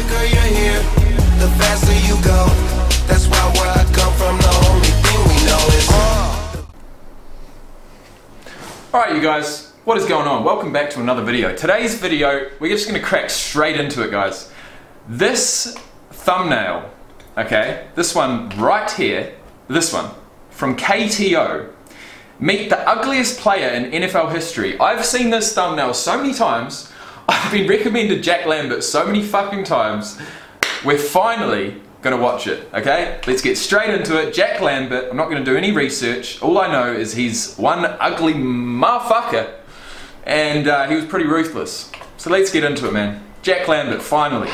quicker you're here, the faster you go. That's why where I come from, the only thing we know is. Ah. Alright you guys, what is going on? Welcome back to another video. Today's video, we're just gonna crack straight into it guys. This thumbnail, okay, this one right here, this one, from KTO, meet the ugliest player in NFL history. I've seen this thumbnail so many times, I've been recommended Jack Lambert so many fucking times, we're finally gonna watch it, okay? Let's get straight into it. Jack Lambert, I'm not gonna do any research. All I know is he's one ugly motherfucker and uh, he was pretty ruthless. So let's get into it, man. Jack Lambert, finally.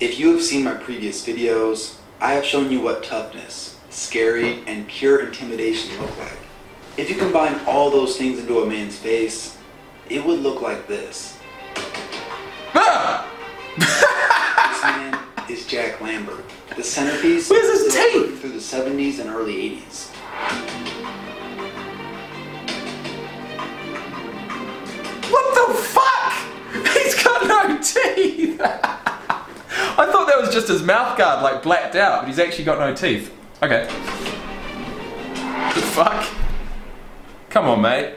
If you have seen my previous videos, I have shown you what toughness, scary, and pure intimidation look like. If you combine all those things into a man's face, it would look like this. Ah! This man is Jack Lambert, the centerpiece Where's his teeth? through the 70s and early 80s. What the fuck? He's got no teeth. I thought that was just his mouth guard, like blacked out, but he's actually got no teeth. Okay. The fuck? Come on, mate.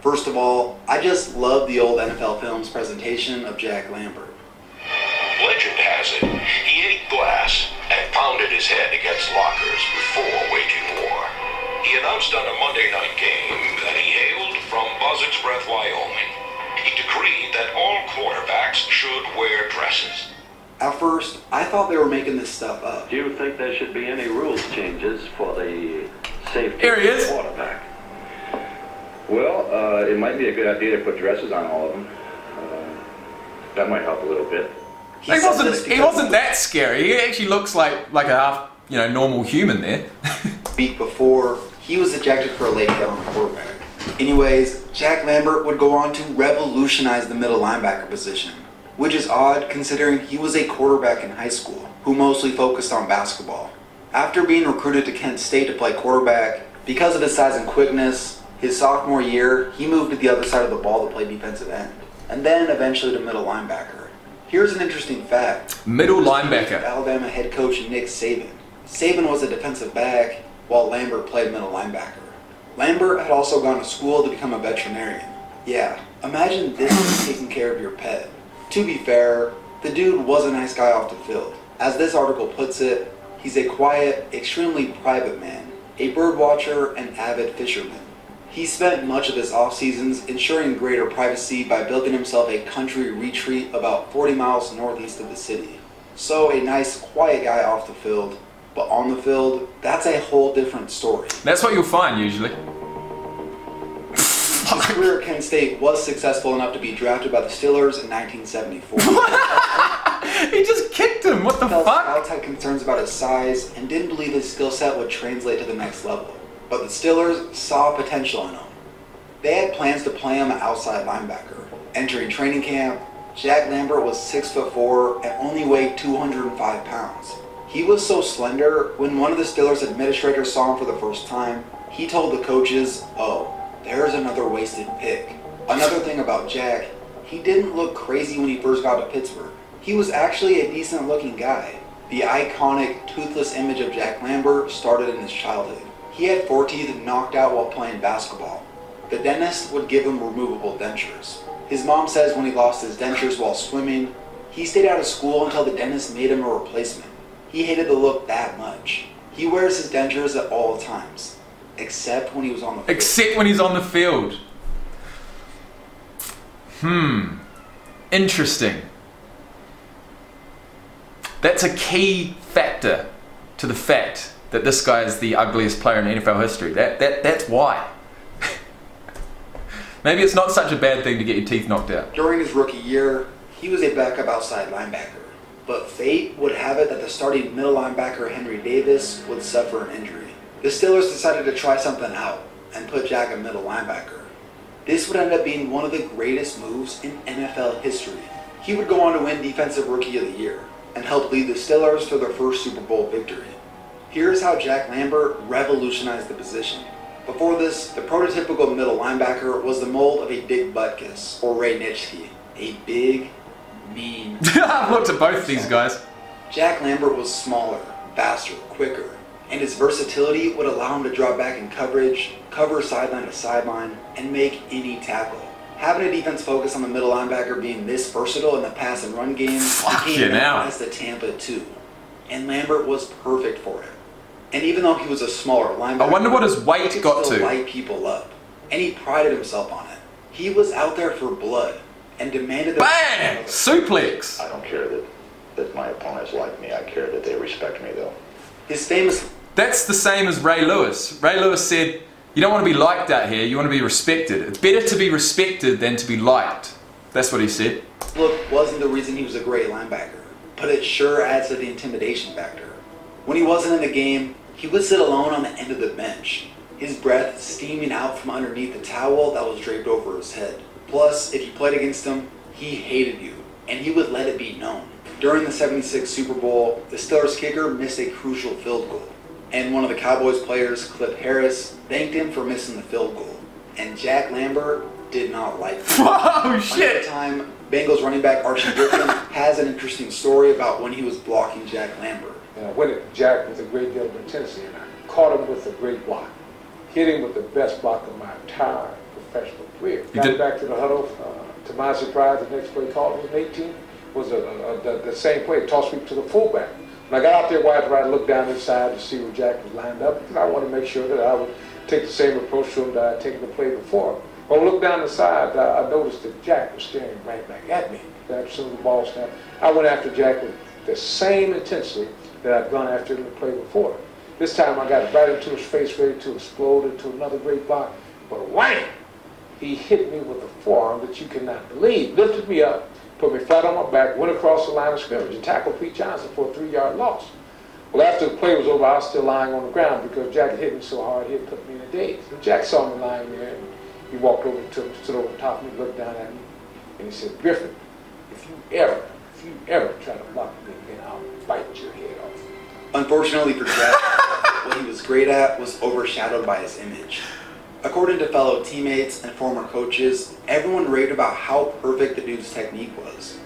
First of all, I just love the old NFL Films presentation of Jack Lambert. Legend has it, he ate glass and pounded his head against lockers before waging war. He announced on a Monday night game that he hailed from Buzzards Breath, Wyoming. He decreed that all quarterbacks should wear dresses. At first, I thought they were making this stuff up. Do you think there should be any rules changes for the safety Here he is. the quarterback? Well, uh, it might be a good idea to put dresses on all of them. Uh, that might help a little bit. He, said wasn't. He wasn't that scary. He actually looks like like a half, you know, normal human there. week before, he was ejected for a late hit on the quarterback. Anyways, Jack Lambert would go on to revolutionize the middle linebacker position, which is odd considering he was a quarterback in high school who mostly focused on basketball. After being recruited to Kent State to play quarterback, because of his size and quickness, his sophomore year, he moved to the other side of the ball to play defensive end, and then eventually to middle linebacker. Here's an interesting fact. Middle linebacker. Alabama head coach Nick Saban. Saban was a defensive back, while Lambert played middle linebacker. Lambert had also gone to school to become a veterinarian. Yeah, imagine this is taking care of your pet. To be fair, the dude was a nice guy off the field. As this article puts it, he's a quiet, extremely private man, a bird watcher and avid fisherman. He spent much of his off seasons ensuring greater privacy by building himself a country retreat about 40 miles northeast of the city. So a nice, quiet guy off the field, but on the field, that's a whole different story. That's what you'll find usually. His career at Kent State was successful enough to be drafted by the Steelers in 1974. he just kicked him. What the Felt fuck? Scouts had concerns about his size and didn't believe his skill set would translate to the next level. But the Steelers saw potential in him. They had plans to play him outside linebacker. Entering training camp, Jack Lambert was 6'4 and only weighed 205 pounds. He was so slender, when one of the Steelers administrators saw him for the first time, he told the coaches, oh, there's another wasted pick. Another thing about Jack, he didn't look crazy when he first got to Pittsburgh. He was actually a decent looking guy. The iconic toothless image of Jack Lambert started in his childhood. He had four teeth knocked out while playing basketball. The dentist would give him removable dentures. His mom says when he lost his dentures while swimming, he stayed out of school until the dentist made him a replacement. He hated the look that much. He wears his dentures at all times, except when he was on the field. Except when he's on the field. Hmm. Interesting. That's a key factor to the fact that this guy is the ugliest player in NFL history. That, that, that's why. Maybe it's not such a bad thing to get your teeth knocked out. During his rookie year, he was a backup outside linebacker. But fate would have it that the starting middle linebacker Henry Davis would suffer an injury. The Steelers decided to try something out and put Jack at middle linebacker. This would end up being one of the greatest moves in NFL history. He would go on to win Defensive Rookie of the Year and help lead the Steelers to their first Super Bowl victory. Here's how Jack Lambert revolutionized the position. Before this, the prototypical middle linebacker was the mold of a Dick Butkus or Ray Nitschke, a big, mean. I've looked at both these guys. Jack Lambert was smaller, faster, quicker, and his versatility would allow him to drop back in coverage, cover sideline to sideline, and make any tackle. Having a defense focus on the middle linebacker being this versatile in the pass and run game Fuck became you now. as the Tampa 2. And Lambert was perfect for it. And even though he was a smaller linebacker, I wonder what his weight he could got still to. light people up. And he prided himself on it. He was out there for blood and demanded the Bang! Suplex! I don't care that, that my opponents like me. I care that they respect me, though. His famous That's the same as Ray Lewis. Ray Lewis said, You don't want to be liked out here, you want to be respected. It's better to be respected than to be liked. That's what he said. look wasn't the reason he was a great linebacker, but it sure adds to the intimidation factor. When he wasn't in the game, he would sit alone on the end of the bench, his breath steaming out from underneath the towel that was draped over his head. Plus, if you played against him, he hated you, and he would let it be known. During the 76 Super Bowl, the Steelers kicker missed a crucial field goal, and one of the Cowboys players, Cliff Harris, thanked him for missing the field goal. And Jack Lambert did not like it. Oh shit! Another shit! time, Bengals running back Archie Griffin has an interesting story about when he was blocking Jack Lambert. And I went at Jack with a great deal of intensity, and I caught him with a great block. Hit him with the best block of my entire professional career. Got did- back to the huddle. Uh, to my surprise, the next play called was an 18. Was a, a, a, the, the same play, toss sweep to the fullback. When I got out there right, I looked down inside to see where Jack was lined up, I wanted to make sure that I would take the same approach to him that I had taken the play before. When I looked down the side, I, I noticed that Jack was staring right back at me. As soon as the ball snapped, I went after Jack with the same intensity that I'd gone after him the play before. This time I got right into his face, ready to explode into another great block. But wham! He hit me with a forearm that you cannot believe. Lifted me up, put me flat on my back, went across the line of scrimmage, and tackled Pete Johnson for a three-yard loss. Well, after the play was over, I was still lying on the ground because Jack hit me so hard he put me in a daze. Jack saw me lying there, and he walked over to me, stood over top of me, looked down at me, and he said, Griffin, if you ever, if you ever try to block me again, I'll bite your head off. Unfortunately for Jack, what he was great at was overshadowed by his image. According to fellow teammates and former coaches, everyone raved about how perfect the dude's technique was.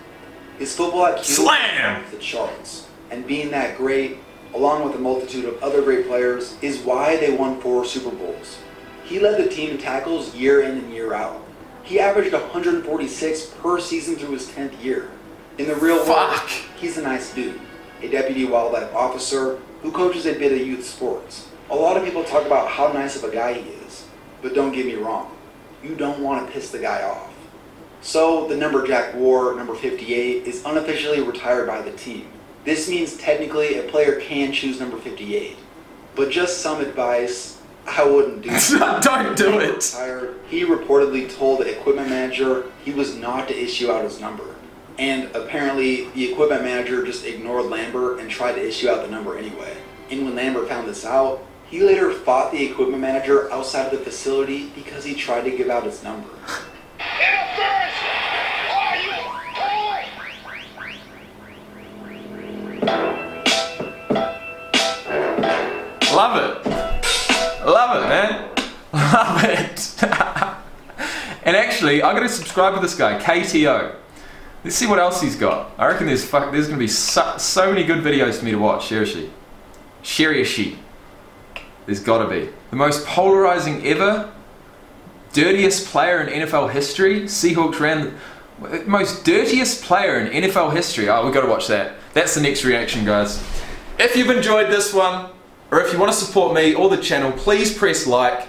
His football IQ Slam! the charts, and being that great, along with a multitude of other great players, is why they won four Super Bowls. He led the team in tackles year in and year out. He averaged 146 per season through his 10th year. In the real world, he's a nice dude, a deputy wildlife officer who coaches a bit of youth sports. A lot of people talk about how nice of a guy he is, but don't get me wrong, you don't want to piss the guy off. So the number Jack wore, number 58, is unofficially retired by the team. This means technically a player can choose number 58. But just some advice, I wouldn't do that. Don't do it! Retired, he reportedly told the equipment manager he was not to issue out his number. And apparently, the equipment manager just ignored Lambert and tried to issue out the number anyway. And when Lambert found this out, he later fought the equipment manager outside of the facility because he tried to give out his number. Love it. Love it, man. Love it. and actually, I'm going to subscribe to this guy, KTO. Let's see what else he's got. I reckon there's fuck, there's going to be so, so many good videos for me to watch. Seriously. Seriously. There's got to be. The most polarizing ever. Dirtiest player in NFL history. Seahawks ran the most dirtiest player in NFL history. Oh, we got to watch that. That's the next reaction, guys. If you've enjoyed this one, or if you want to support me or the channel, please press like.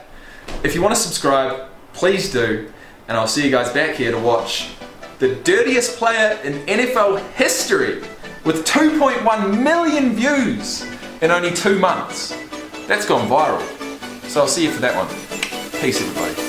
If you want to subscribe, please do. And I'll see you guys back here to watch the dirtiest player in NFL history with 2.1 million views in only two months. That's gone viral. So I'll see you for that one. Peace, everybody.